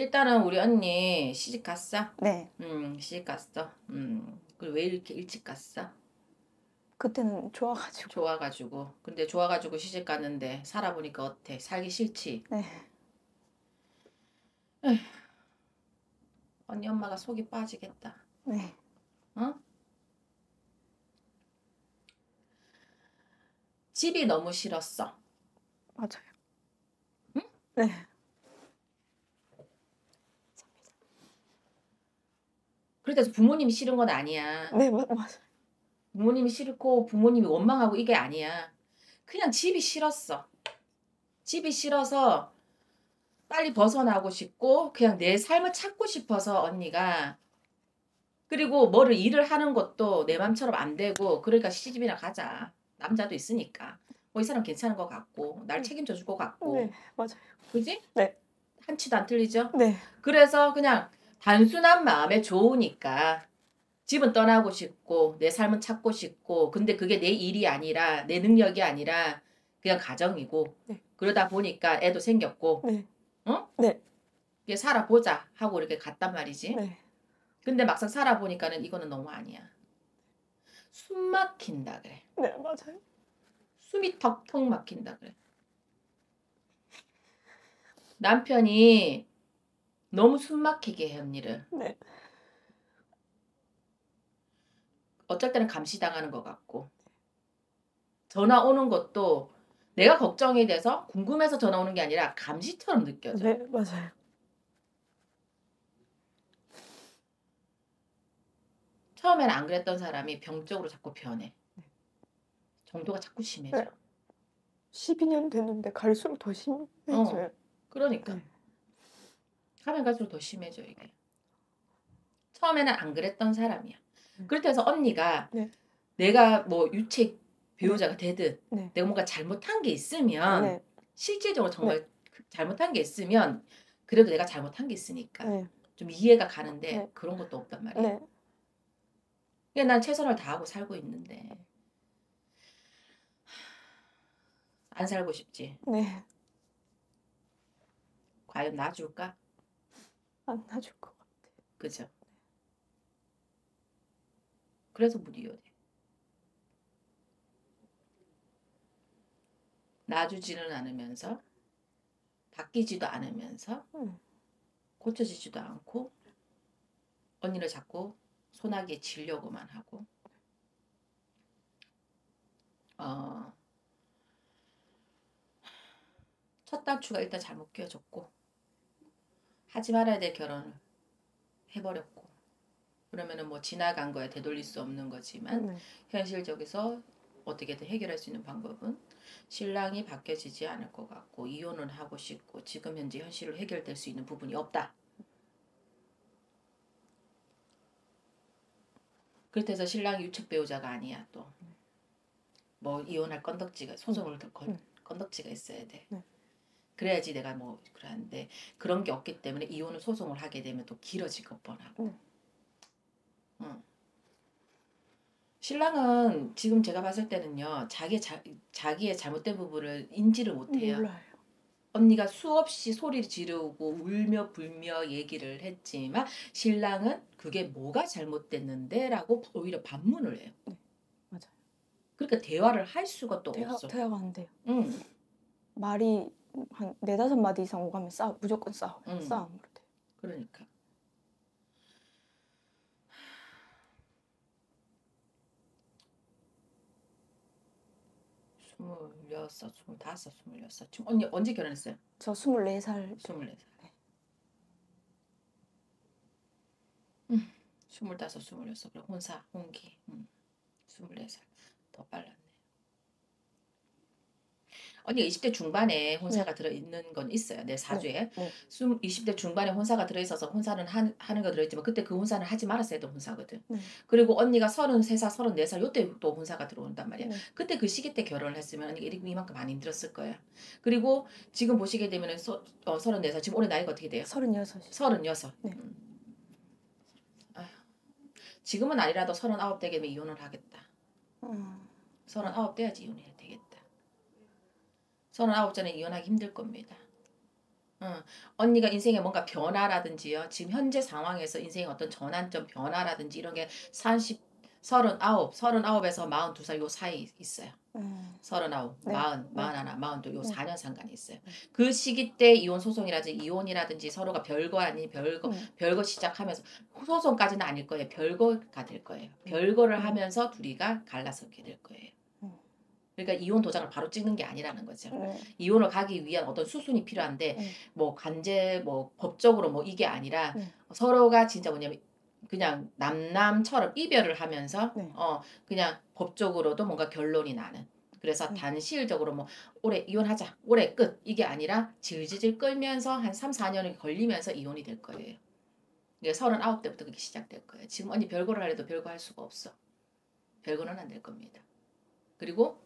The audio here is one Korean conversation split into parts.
일단은 우리 언니 시집 갔어? 네. 음, 시집 갔어. 음, 그리고 왜 이렇게 일찍 갔어? 그때는 좋아가지고. 좋아가지고. 근데 좋아가지고 시집 갔는데 살아보니까 어때? 살기 싫지? 네. 언니 엄마가 속이 빠지겠다. 네. 어? 집이 너무 싫었어. 맞아요. 응? 네. 그래서 부모님이 싫은 건 아니야. 네, 맞, 맞아요. 부모님이 싫고 부모님이 원망하고 이게 아니야. 그냥 집이 싫었어. 집이 싫어서 빨리 벗어나고 싶고 그냥 내 삶을 찾고 싶어서 언니가 그리고 뭐를 일을 하는 것도 내 맘처럼 안 되고 그러니까 시집이나 가자. 남자도 있으니까. 뭐 이 사람 괜찮은 것 같고 날 책임져 줄 것 같고. 네, 맞아요. 그지? 네. 한치도 안 틀리죠? 네. 그래서 그냥 단순한 마음에 좋으니까 집은 떠나고 싶고 내 삶은 찾고 싶고 근데 그게 내 일이 아니라 내 능력이 아니라 그냥 가정이고 네. 그러다 보니까 애도 생겼고 네. 어? 네. 이게 살아보자 하고 이렇게 갔단 말이지. 네. 근데 막상 살아보니까는 이거는 너무 아니야. 숨 막힌다 그래. 네, 맞아요. 숨이 턱턱 막힌다 그래. 남편이 너무 숨 막히게 해 언니를. 네. 어쩔 때는 감시당하는 것 같고 전화 오는 것도 내가 걱정이 돼서 궁금해서 전화 오는 게 아니라 감시처럼 느껴져. 네, 맞아요. 처음에는 안 그랬던 사람이 병적으로 자꾸 변해. 정도가 자꾸 심해져. 네. 12년 됐는데 갈수록 더 심해져요. 그러니까 네. 가면 갈수록 더 심해져 이게. 처음에는 안 그랬던 사람이야. 음. 그렇다 해서 언니가 네. 내가 뭐 유책 배우자가 되든 네. 내가 뭔가 잘못한 게 있으면 네. 실질적으로 정말 그 잘못한 게 있으면 그래도 내가 잘못한 게 있으니까 네. 좀 이해가 가는데 네. 그런 것도 없단 말이야. 네. 그냥 난 최선을 다하고 살고 있는데 안 살고 싶지. 네. 과연 놔줄까? 안 놔줄 것 같아요. 그죠? 그래서 못 이혼해. 놔주지는 않으면서 바뀌지도 않으면서 음. 고쳐지지도 않고 언니를 자꾸 소나기에 지려고만 하고 어, 첫 단추가 일단 잘못 끼워졌고 하지 말아야 될 결혼을 해버렸고 그러면은 뭐 지나간 거에 되돌릴 수 없는 거지만 네. 현실적에서 어떻게든 해결할 수 있는 방법은 신랑이 바뀌어지지 않을 것 같고 이혼은 하고 싶고 지금 현재 현실로 해결될 수 있는 부분이 없다. 그렇다해서 신랑이 유책 배우자가 아니야 또. 뭐 이혼할 건덕지가 소송을 더 건, 음. 건덕지가 있어야 돼. 네. 그래야지 내가 뭐 그러는데 그런 게 없기 때문에 이혼을 소송을 하게 되면 또 길어질 것 뻔하고. 네. 응. 신랑은 지금 제가 봤을 때는요 자기 자, 자기의 잘못된 부분을 인지를 못해요. 몰라요. 언니가 수없이 소리를 지르고 울며 불며 얘기를 했지만 신랑은 그게 뭐가 잘못됐는데라고 오히려 반문을 해요. 네, 맞아요. 그러니까 대화를 할 수가 또 대화, 없어. 대화가 안 돼요. 응. 말이 한 네다섯 마디 이상 오가면 싸 무조건 싸워요. 음. 싸움으로 돼요. 그러니까. 스물여섯, 스물다섯, 스물여섯. 지금 언니 언제 결혼했어요? 저 24살 스물네 살. 음, 스물다섯, 스물여섯. 그럼 혼사, 혼기. 음, 스물네 살. 더 빨랐네. 언니가 20대 중반에 혼사가 들어있는 건 있어요. 내 사주에. 네. 스물- 20대 중반에 혼사가 들어있어서 혼사는 한, 하는 거 들어있지만 그때 그 혼사는 하지 말았어야 했던 혼사거든. 네. 그리고 언니가 33살, 34살 요때 또 혼사가 들어온단 말이야. 네. 그때 그 시기 때 결혼을 했으면 언니가 이만큼 많이 힘들었을 거야. 그리고 지금 보시게 되면은 서, 어, 34살 지금 올해 나이가 어떻게 돼요? 36. 36. 네. 음. 지금은 아니라도 39 되게 되면 이혼을 하겠다. 음, 39 돼야지 이혼이 39 전에 이혼하기 힘들 겁니다. 언니가 인생에 뭔가 변화라든지요. 지금 현재 상황에서 인생의 어떤 전환점 변화라든지 이런 게 30, 39, 39에서 42살 요 사이 있어요. 음. 서른아홉, 네. 마흔, 네. 마흔하나, 마흔둘 요 네. 4년 상관이 있어요. 네. 그 시기 때 이혼 소송이라든지 이혼이라든지 서로가 별거 아닌 별거 음. 별거 시작하면서 소송까지는 아닐 거예요. 별거가 될 거예요. 별거를 음. 하면서 둘이가 갈라서게 될 거예요. 음. 그러니까 이혼 도장을 바로 찍는 게 아니라는 거죠. 네. 이혼을 가기 위한 어떤 수순이 필요한데 네. 뭐 관제 뭐 법적으로 뭐 이게 아니라 네. 서로가 진짜 뭐냐면 그냥 남남처럼 이별을 하면서 네. 어 그냥 법적으로도 뭔가 결론이 나는 그래서 네. 단시일적으로 뭐 올해 이혼하자 올해 끝 이게 아니라 질질질 끌면서 한 3, 4년이 걸리면서 이혼이 될 거예요. 이게 39 때부터 그게 시작될 거예요. 지금 언니 별거를 하려도 별거 할 수가 없어. 별거는 안 될 겁니다. 그리고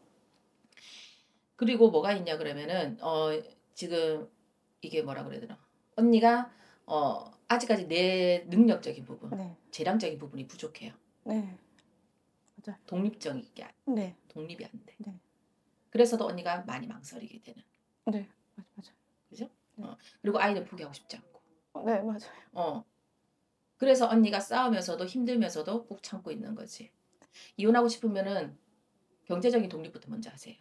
그리고 뭐가 있냐 그러면은 어 지금 이게 뭐라 그래야 되나 언니가 어 아직까지 내 능력적인 부분 네. 재량적인 부분이 부족해요 네. 독립적인 게 안- 네. 독립이 안 돼 네. 그래서도 언니가 많이 망설이게 되는 네. 맞아, 맞아. 그리고 아이는 포기하고 싶지 않고 어, 네, 맞아요. 어 그래서 언니가 싸우면서도 힘들면서도 꾹 참고 있는 거지 이혼하고 싶으면은 경제적인 독립부터 먼저 하세요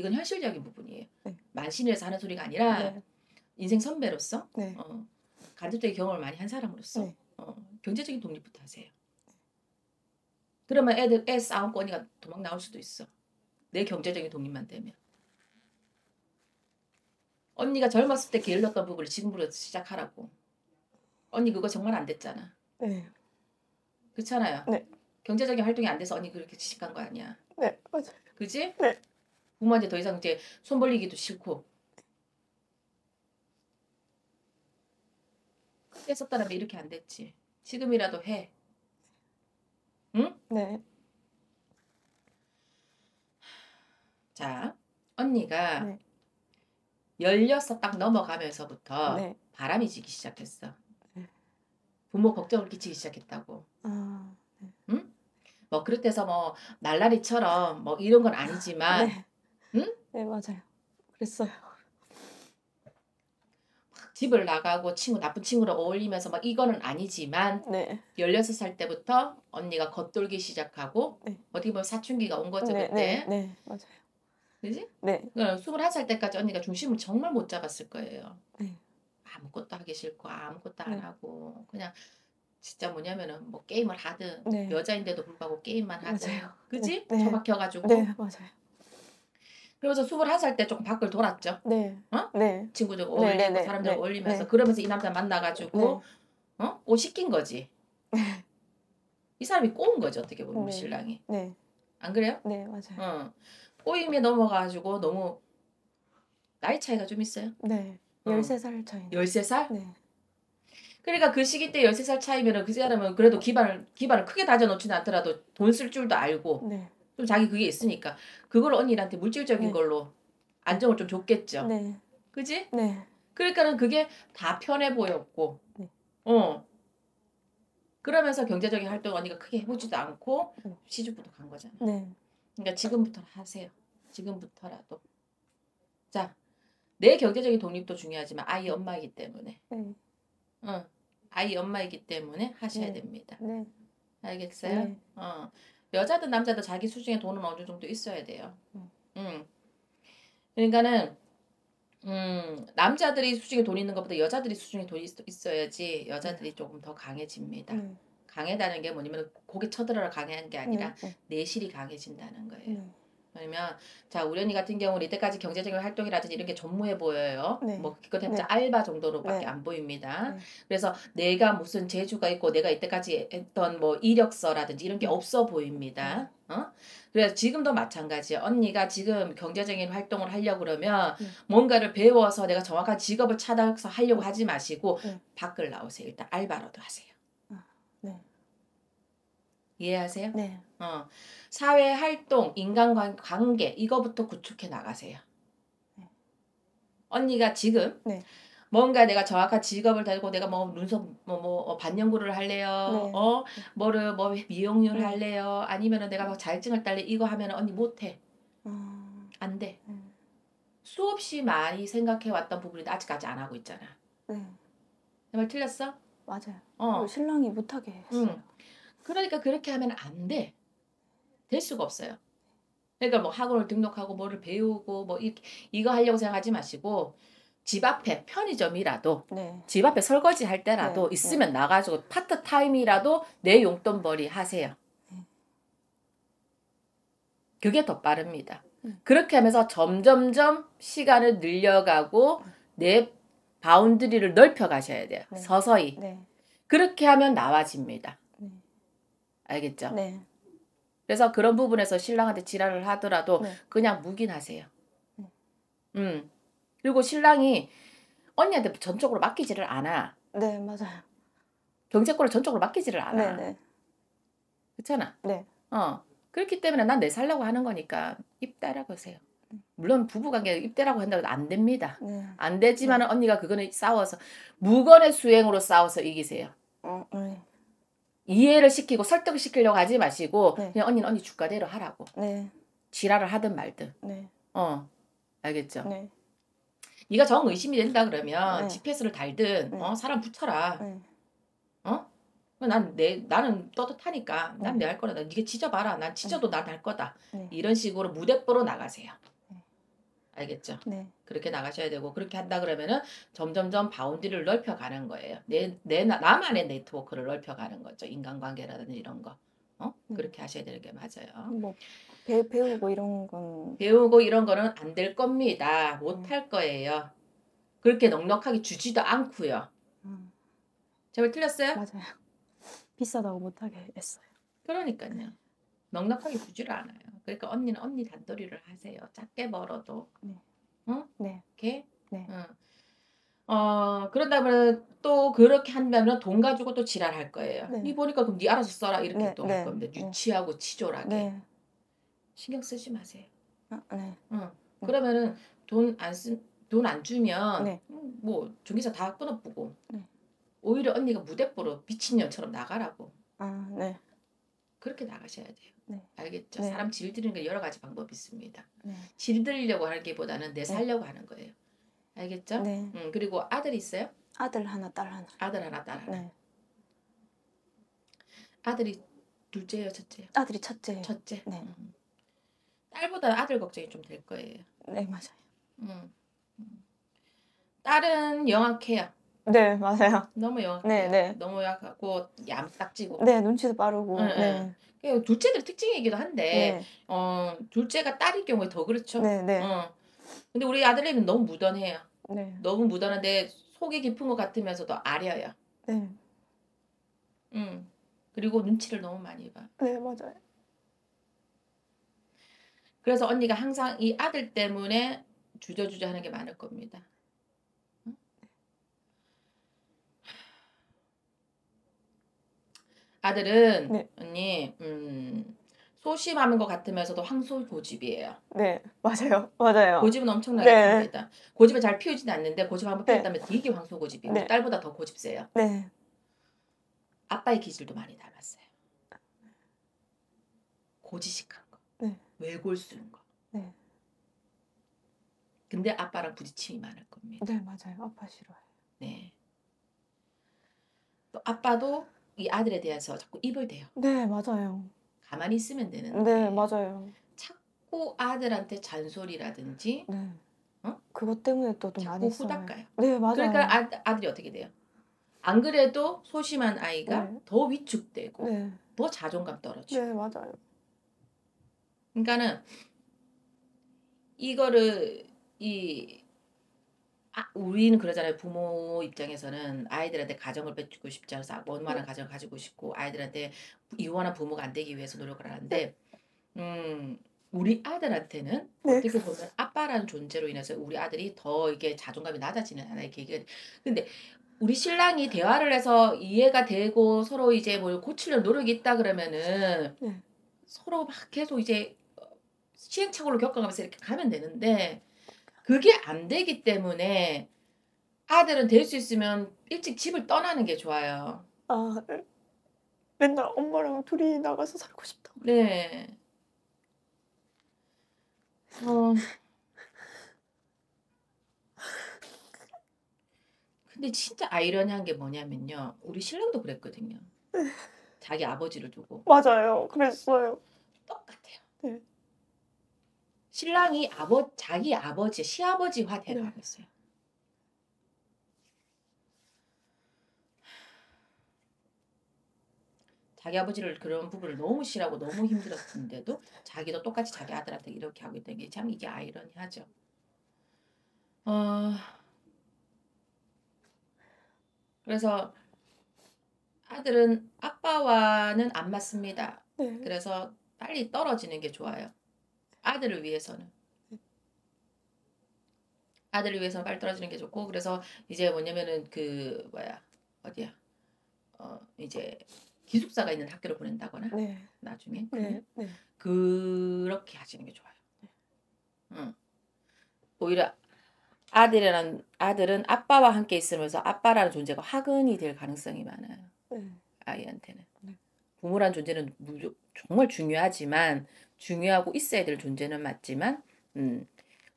이건 현실적인 부분이에요 네. 만신에서 하는 소리가 아니라 네. 인생 선배로서 네. 어, 간접적인 경험을 많이 한 사람으로서 네. 어, 경제적인 독립부터 하세요. 그러면 애들 애 싸움고 언니가 도망 나올 수도 있어. 내 경제적인 독립만 되면. 언니가 젊었을 때 게을렀던 부분을 지금부터 시작하라고. 언니 그거 정말 안 됐잖아. 네. 그렇잖아요. 네. 경제적인 활동이 안 돼서 언니 그렇게 지식한 거 아니야. 네, 맞아요. 그지? 네. 부모한테 더 이상 이제 손 벌리기도 싫고. 그때 썼다면 이렇게 안 됐지. 지금이라도 해. 네. 자, 언니가 네. 16딱 넘어가면서부터 네. 바람이 지기 시작했어. 네. 부모 걱정을 끼치기 시작했다고. 아, 뭐 그렇대서 뭐 날라리처럼 뭐 이런 건 아니지만 네. 응? 네, 맞아요. 그랬어요. 집을 나가고 친구 나쁜 친구를 어울리면서 막 이거는 아니지만 네. 16살 때부터 언니가 겉돌기 시작하고 네. 어떻게 보면 사춘기가 온 거죠 네, 그때. 네, 네, 맞아요. 그지? 네. 21살 때까지 언니가 중심을 정말 못 잡았을 거예요. 네. 아무것도 하기 싫고 아무것도 안 네. 하고 그냥 진짜 뭐냐면은 뭐 게임을 하든 네. 여자인데도 불구하고 게임만 하든 맞아요. 그지? 네, 네. 처박혀가지고 네, 맞아요. 그러면서 21살 때 조금 밖을 돌았죠. 네. 어? 네. 친구들 네, 어울리고 네, 네, 사람들 네, 어울리면서 네. 그러면서 이 남자 만나가지고 네. 어? 옷 시킨 거지. 이 사람이 꼬운 거죠 어떻게 보면 네. 신랑이 네. 안 그래요? 네, 맞아요. 어. 꼬임에 넘어가지고 너무 나이 차이가 좀 있어요. 네. 어. 13살 차이. 13살? 네. 그러니까 그 시기 때 13살 차이면은 그 사람은 그래도 기반을 기반을 크게 다져 놓지는 않더라도 돈 쓸 줄도 알고 네. 좀 자기 그게 있으니까 그걸 언니한테 물질적인 네. 걸로 안정을 좀 줬겠죠. 네. 그지? 네. 그러니까는 그게 다 편해 보였고. 네. 어. 그러면서 경제적인 활동 언니가 크게 해보지도 않고 네. 시집부터 간 거잖아. 네. 그러니까 지금부터 하세요. 지금부터라도. 자, 내 경제적인 독립도 중요하지만 아이 엄마이기 때문에, 네. 어, 아이 엄마이기 때문에 하셔야 네. 됩니다. 네. 알겠어요? 네. 어, 여자든 남자든 자기 수중에 돈은 어느 정도 있어야 돼요. 음. 음. 그러니까는 음, 남자들이 수중에 돈 있는 것보다 여자들이 수중에 돈이 있- 있어야지 여자들이 조금 더 강해집니다. 네. 강해다는 게 뭐냐면 고개 쳐들어라 강한 게 아니라 네. 내실이 강해진다는 거예요. 네. 그러면 자 언니 같은 경우는 이때까지 경제적인 활동이라든지 이런 게 전무해 보여요. 네. 뭐 그것 해봤자 네. 알바 정도로밖에 네. 안 보입니다. 네. 그래서 내가 무슨 재주가 있고 내가 이때까지 했던 뭐 이력서라든지 이런 게 네. 없어 보입니다. 어? 그래서 지금도 마찬가지예요. 언니가 지금 경제적인 활동을 하려고 그러면 네. 뭔가를 배워서 내가 정확한 직업을 찾아서 하려고 하지 마시고 네. 밖을 나오세요. 일단 알바라도 하세요. 네. 이해하세요? 네. 어, 사회 활동, 인간관계 이거부터 구축해 나가세요. 네. 언니가 지금 네. 뭔가 내가 정확한 직업을 달고 내가 뭐 눈썹 뭐, 뭐 어, 반영구를 할래요. 네. 어 뭐를 뭐 미용률 네. 할래요. 아니면은 내가 막 자격증을 딸래 이거 하면은 언니 못해. 아, 안 돼. 네. 수없이 많이 생각해 왔던 부분인데 아직까지 안 하고 있잖아. 네. 내말 틀렸어? 맞아요. 어. 신랑이 못하게 했어요. 응. 그러니까 그렇게 하면 안 돼. 될 수가 없어요. 그러니까 뭐 학원을 등록하고 뭐를 배우고 뭐 이렇게 이거 하려고 생각하지 마시고 집 앞에 편의점이라도 네. 집 앞에 설거지 할 때라도 네, 있으면 나가지고 파트 타임이라도 내 용돈벌이 하세요. 네. 그게 더 빠릅니다. 음. 그렇게 하면서 점점점 시간을 늘려가고 내 boundary를 넓혀 가셔야 돼요. 네. 서서히. 네. 그렇게 하면 나와집니다. 네. 알겠죠? 네. 그래서 그런 부분에서 신랑한테 지랄을 하더라도 네. 그냥 묵인하세요. 네. 음. 그리고 신랑이 언니한테 전적으로 맡기지를 않아. 네, 맞아요. 경제권을 전적으로 맡기지를 않아. 네, 네. 그렇잖아. 네. 어. 그렇기 때문에 난 내 살려고 하는 거니까 입대라고 하세요. 물론 부부관계 입대라고 한다고 안 됩니다. 네. 안 되지만 은 언니가 그거는 싸워서 무건의 수행으로 싸워서 이기세요. 어, 네. 이해를 시키고 설득을 시키려고 하지 마시고 네. 그냥 언니는 언니 주가대로 하라고. 네. 지랄을 하든 말든. 네. 어. 알겠죠? 네. 네가 정 의심이 된다 그러면 네. GPS를 달든 네. 어, 사람 붙여라. 네. 어? 난 내 나는 떳떳하니까 난 네. 내할 거다. 난 네가 찢어봐라. 난 찢어도 난 할 거다. 네. 이런 식으로 무대뽀로 나가세요. 네. 알겠죠? 네. 그렇게 나가셔야 되고 그렇게 한다 그러면은 점점점 boundary를 넓혀가는 거예요. 내 내 나만의 네트워크를 넓혀가는 거죠. 인간관계라든지 이런 거. 어? 네. 그렇게 하셔야 되는 게 맞아요. 뭐 배, 배우고 이런 건 배우고 이런 거는 안 될 겁니다. 못 음. 할 거예요. 그렇게 넉넉하게 주지도 않고요. 음, 제 말 틀렸어요? 맞아요. 비싸다고 못하게 했어요. 그러니까요. 넉넉하게 주지를 않아요. 그러니까 언니는 언니 단도리를 하세요. 작게 벌어도. 네. 이렇게. 네. 응. 어 그런다면 또 그렇게 한다면 돈 가지고 또 지랄할 거예요. 네. 이 보니까 그럼 네 알아서 써라 이렇게 네, 또할 네, 겁니다. 네. 유치하고 치졸하게 네. 신경 쓰지 마세요. 아, 네. 응. 그러면은 돈 안 쓰, 돈 안 주면 네. 음, 뭐 전기차 다 끊어보고 네. 오히려 언니가 무대뽀로 미친년처럼 나가라고 아, 네. 그렇게 나가셔야 돼요. 네. 알겠죠? 네. 사람 질드리는 게 여러 가지 방법이 있습니다. 네. 질드리려고 하기보다는 내 살려고 하는 거예요. 알겠죠? 네. 음, 그리고 아들이 있어요? 아들 하나, 딸 하나. 아들 하나, 딸 하나. 네. 아들이 둘째예요, 첫째요? 아들이 첫째예요. 첫째. 네. 음. 딸보다 아들 걱정이 좀 될 거예요. 네, 맞아요. 음. 음. 딸은 영악해요. 네, 맞아요. 너무 영악해요. 네, 네. 너무 약하고 얌딱지고. 네, 눈치도 빠르고. 응, 네. 그게 둘째들 특징이기도 한데 네. 어 둘째가 딸일 경우에 더 그렇죠. 네, 네. 어. 근데 우리 아들내미는 너무 무던해요. 네. 너무 무던한데 속이 깊은 것 같으면서도 아려요. 네. 음. 그리고 눈치를 너무 많이 봐. 네, 맞아요. 그래서 언니가 항상 이 아들 때문에 주저주저 하는 게 많을 겁니다. 응? 아들은 네. 언니 음, 소심하는 것 같으면서도 황소 고집이에요. 네, 맞아요. 맞아요. 고집은 엄청나게 네. 큽니다. 고집을 잘 피우지는 않는데 고집 한번 네. 피웠다면 되게 황소 고집이에요. 네. 딸보다 더 고집 세요. 네. 아빠의 기질도 많이 닮았어요. 고지식한 거. 네. 외골수는 거. 네. 근데 아빠랑 부딪힘이 많을 겁니다. 네, 맞아요. 아빠 싫어요. 네. 또 아빠도 이 아들에 대해서 자꾸 입을 대요. 네, 맞아요. 가만히 있으면 되는데 네, 맞아요. 자꾸 아들한테 잔소리라든지 네. 어? 그것 때문에 또좀 자꾸 많이. 후닥가요. 네, 맞아요. 그러니까 아, 아들이 어떻게 돼요? 안 그래도 소심한 아이가 네. 더 위축되고 네. 더 자존감 떨어지고 네, 맞아요. 그러니까는 이거를 이 아, 우리는 그러잖아요. 부모 입장에서는 아이들한테 가정을 빼주고 싶지 않아서 원만한 가정을 가지고 싶고 아이들한테 이혼한 부모가 안 되기 위해서 노력을 하는데 음 우리 아들한테는 네. 어떻게 보면 아빠라는 존재로 인해서 우리 아들이 더 이게 자존감이 낮아지는 하나의 계기가 근데 우리 신랑이 대화를 해서 이해가 되고 서로 이제 뭘 고치려는 노력이 있다 그러면은 네. 서로 막 계속 이제 어, 시행착오를 겪어가면서 이렇게 가면 되는데 그게 안 되기 때문에 아들은 될 수 있으면 일찍 집을 떠나는 게 좋아요. 아, 맨날 엄마랑 둘이 나가서 살고 싶다. 네. 어. 근데 진짜 아이러니한 게 뭐냐면요. 우리 신랑도 그랬거든요. 네. 자기 아버지를 두고. 맞아요. 그랬어요. 똑같아요. 네. 신랑이 아버 자기 아버지 시아버지화 네. 돼가겠어요. 자기 아버지를 그런 부분을 너무 싫어하고 너무 힘들었는데도 자기도 똑같이 자기 아들한테 이렇게 하고 있다는 게 참 이게 아이러니하죠. 어 그래서 아들은 아빠와는 안 맞습니다. 네. 그래서 빨리 떨어지는 게 좋아요. 아들을 위해서는. 아들을 위해서는 빨리 떨어지는 게 좋고 그래서 이제 뭐냐면은 그 뭐야 어디야 어 이제 기숙사가 있는 학교를 보낸다거나 네. 나중에 네. 네. 그렇게 하시는 게 좋아요. 응. 오히려 아들이란 아들은 아빠와 함께 있으면서 아빠라는 존재가 화근이 될 가능성이 많아요. 네. 아이한테는 네. 부모란 존재는 무조, 정말 중요하지만 중요하고 있어야 될 존재는 맞지만 음,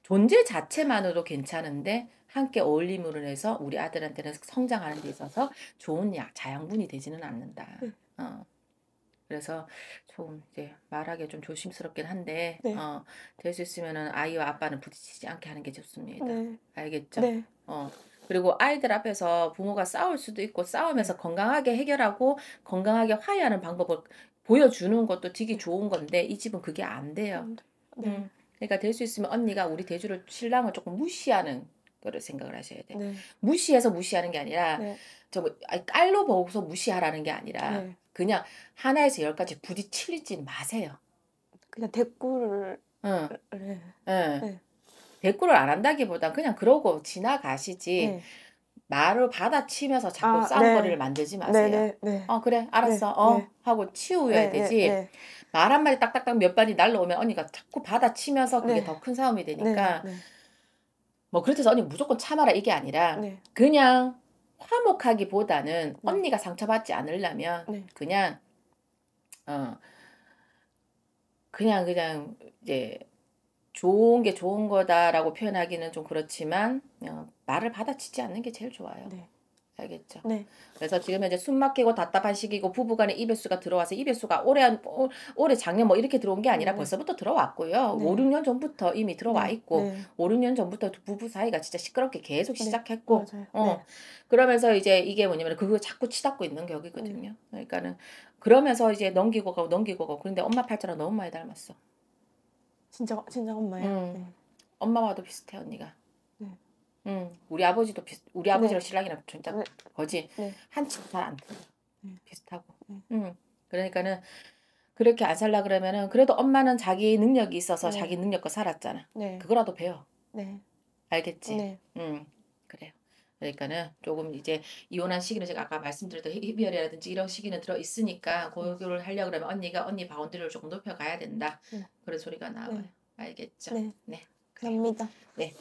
존재 자체만으로 괜찮은데 함께 어울림으로 해서 우리 아들한테는 성장하는 데 있어서 좋은 야, 자양분이 되지는 않는다. 네. 어. 그래서 좀 이제 말하기 좀 조심스럽긴 한데 네. 어, 될 수 있으면은 아이와 아빠는 부딪히지 않게 하는 게 좋습니다. 네. 알겠죠? 네. 어. 그리고 아이들 앞에서 부모가 싸울 수도 있고 싸우면서 건강하게 해결하고 건강하게 화해하는 방법을 보여주는 것도 되게 좋은 건데 이 집은 그게 안 돼요. 네. 음. 그러니까 될 수 있으면 언니가 우리 대주를 신랑을 조금 무시하는 거를 생각을 하셔야 돼. 네. 무시해서 무시하는 게 아니라 네. 저뭐 깔로 보고서 무시하라는 게 아니라 네. 그냥 하나에서 열까지 부딪히지 마세요. 그냥 대꾸를 응, 네. 응. 네. 대꾸를 안 한다기보단 그냥 그러고 지나가시지 네. 말을 받아치면서 자꾸 아, 싸움거리를 네. 만들지 네. 마세요. 네. 네. 어 그래 알았어 네, 어 네. 하고 치우야 네. 되지 네. 말 한마디 딱딱딱 몇 마디 날라오면 언니가 자꾸 받아치면서 그게 네. 더큰 싸움이 네. 되니까 네. 뭐 그렇다고 해서 언니 무조건 참아라 이게 아니라 네. 그냥 화목하기보다는 네. 언니가 상처받지 않으려면 네. 그냥 어 그냥 그냥 이제 좋은 게 좋은 거다라고 표현하기는 좀 그렇지만 어, 말을 받아치지 않는 게 제일 좋아요. 네. 알겠죠? 네. 그래서 지금 이제 숨 막히고 답답한 시기고 부부간에 이별수가 들어와서 이별수가 올해 한 올- 올해 작년 뭐 이렇게 들어온 게 아니라 네. 벌써부터 들어왔고요. 네. 5, 6년 전부터 이미 들어와 네. 있고 네. 5, 6년 전부터 두 부부 사이가 진짜 시끄럽게 계속 네. 시작했고. 어. 네. 그러면서 이제 이게 뭐냐면 그거 자꾸 치닫고 있는 격이거든요. 네. 그러니까는 그러면서 이제 넘기고 가고 넘기고 가고 그런데 엄마 팔자랑 너무 많이 닮았어. 진짜 진짜 엄마예요. 음. 네. 엄마와도 비슷해 언니가. 네. 응. 우리 아버지도 비슷. 우리 아버지랑 네. 신랑이랑 진짜 네. 거지. 네. 한치도 잘안. 네. 비슷하고. 네. 응. 그러니까는 그렇게 안 살라 그러면은 그래도 엄마는 자기 능력이 있어서 네. 자기 능력과 살았잖아. 네. 그거라도 배워. 네. 알겠지? 네. 응. 그러니까는 조금 이제 이혼한 시기는 제가 아까 말씀드렸던 희- 이별이라든지 이런 시기는 들어 있으니까 그거를 하려 그러면 언니가 언니 boundary를 조금 높여 가야 된다. 네. 그런 소리가 나와요. 네. 알겠죠? 네. 네. 감사합니다. 네.